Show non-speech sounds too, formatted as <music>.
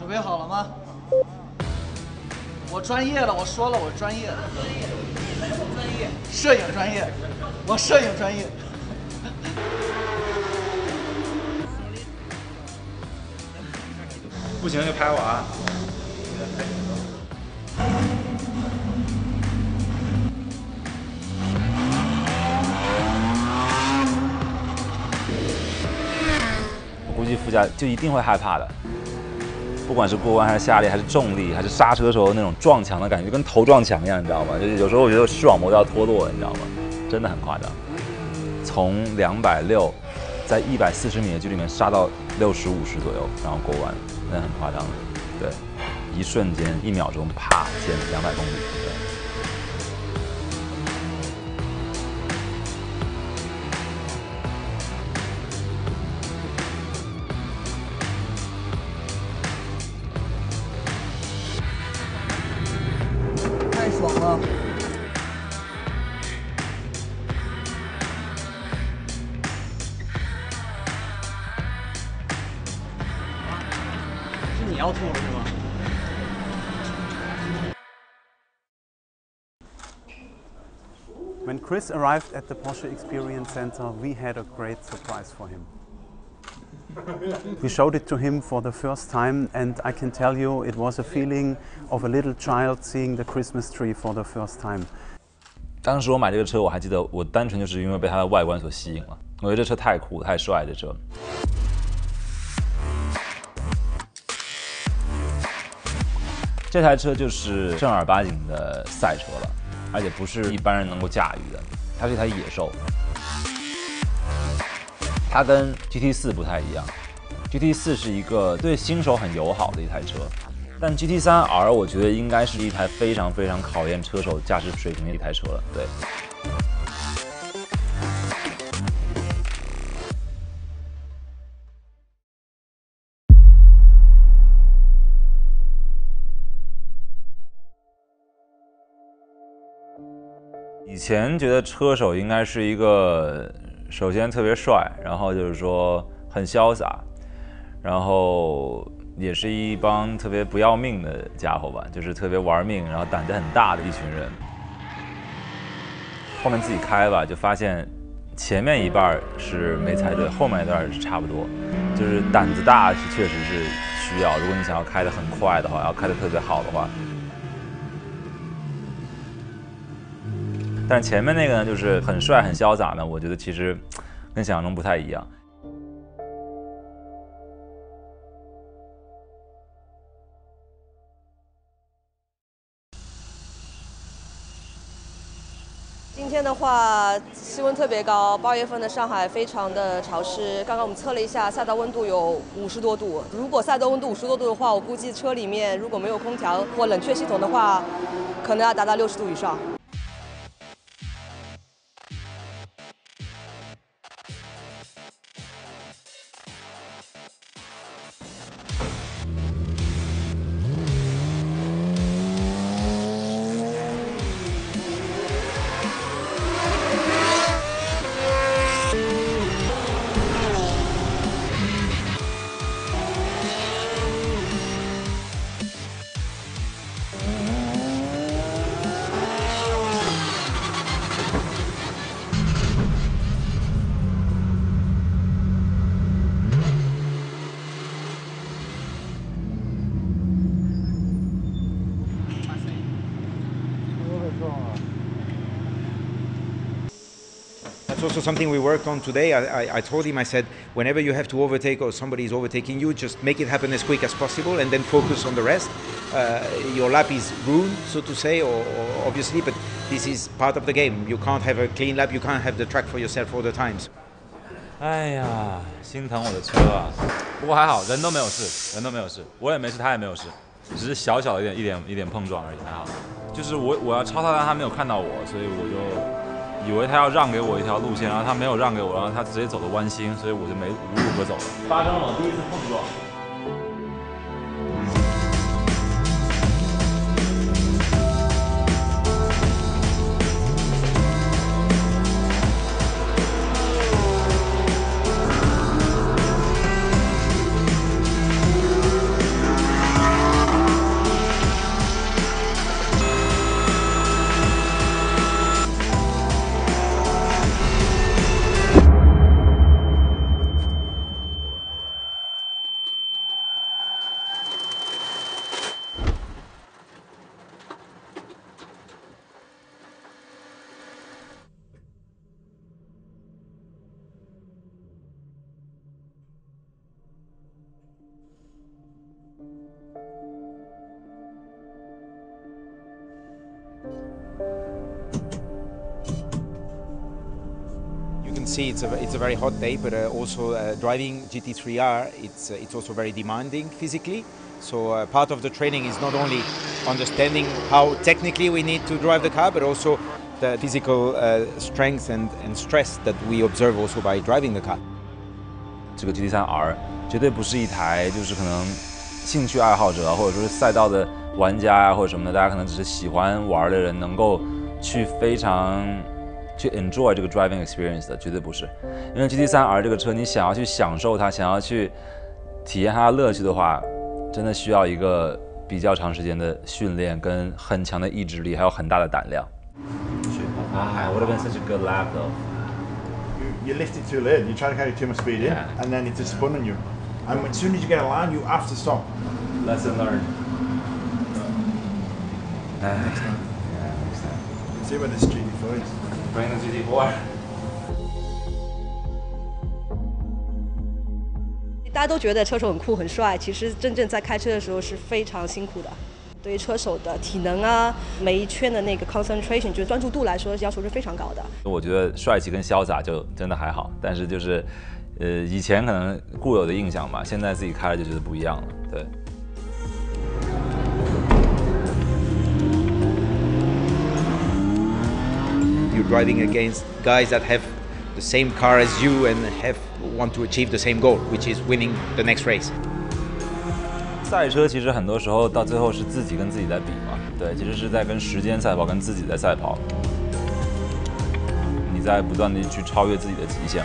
准备好了吗？我专业了，我说了，我专业。专业。摄影专业，我摄影专业。不行就拍我啊！我估计副驾就一定会害怕的。不管是过弯还是下力还是重力还是刹车的时候那种撞墙的感觉，就跟头撞墙一样，你知道吗？就是有时候我觉得视网膜都要脱落了，你知道吗？真的很夸张。从两百六，在一百四十米的距离里面刹到六十五十左右，然后过弯，那很夸张的。对，一瞬间一秒钟，啪减两百公里。对 是你要吐了是吗？ When Chris arrived at the Porsche Experience Center, we had a great surprise for him. we showed it to him for the first time, and I can tell you it was a feeling of a little child seeing the Christmas tree for the first time. 当时我买这个车，我还记得，我单纯就是因为被它的外观所吸引了。我觉得这车太酷太帅，这车。 这台车就是正儿八经的赛车了，而且不是一般人能够驾驭的，它是一台野兽。它跟 GT 四不太一样，GT 四是一个对新手很友好的一台车，但 GT 三 R 我觉得应该是一台非常非常考验车手驾驶水平的一台车了。对。前觉得车手应该是一个，首先特别帅，然后就是说很潇洒，然后也是一帮特别不要命的家伙吧，就是特别玩命，然后胆子很大的一群人。后面自己开吧，就发现前面一半是没猜对，后面一段是差不多，就是胆子大是确实是需要，如果你想要开得很快的话，要开得特别好的话。但前面那个呢，就是很帅很潇洒呢，我觉得其实跟想象中不太一样。今天的话，气温特别高，八月份的上海非常的潮湿。刚刚我们测了一下，赛道温度有五十多度。如果赛道温度五十多度的话，我估计车里面如果没有空调或冷却系统的话，可能要达到六十度以上。That's also something we worked on today. I, I, I told him, I said, whenever you have to overtake or somebody is overtaking you, just make it happen as quick as possible and then focus on the rest. Uh, your lap is ruined, so to say, or, or obviously, but this is part of the game. You can't have a clean lap, you can't have the track for yourself all the times. 哎呀，心疼我的车啊！不过还好，人都没有事，人都没有事，我也没事，他也没有事，只是小小的一点一点一点碰撞而已，还好。就是我我要超他，但他没有看到我，所以我就 以为他要让给我一条路线，然后他没有让给我，然后他直接走的弯心，所以我就没无路可走了。发生了我第一次碰撞。see it's a, it's a very hot day, but uh, also uh, driving GT3R, it's, uh, it's also very demanding physically. So uh, part of the training is not only understanding how technically we need to drive the car, but also the physical uh, strength and, and stress that we observe also by driving the car. 这个 GT3R 绝对不是一台就是可能兴趣爱好者或者说是赛道的玩家啊或者什么的，大家可能只是喜欢玩的人能够去非常 去 enjoy 这个 driving experience 的，绝对不是。因为 GT3R 这个车，你想要去享受它，想要去体验它的乐趣的话，真的需要一个比较长时间的训练，跟很强的意志力，还有很大的胆量。I would have been such a good lap though. You, you lifted too late. You try to carry too much speed in, Yeah. and then it just spun on you. And as soon as you get a line, you have to stop. Lesson learned. <laughs> See where this GT4 is. Bring the GT4. 大家都觉得车手很酷很帅，其实真正在开车的时候是非常辛苦的。对于车手的体能啊，每一圈的那个 concentration，就是专注度来说，要求是非常高的。我觉得帅气跟潇洒就真的还好，但是就是，呃，以前可能固有的印象吧，现在自己开了就觉得不一样了。对，You're driving against guys that have the same car as you and have want to achieve the same goal, which is winning the next race. 赛车其实很多时候到最后是自己跟自己在比嘛，对，其实是在跟时间赛跑，跟自己在赛跑，你在不断的去超越自己的极限。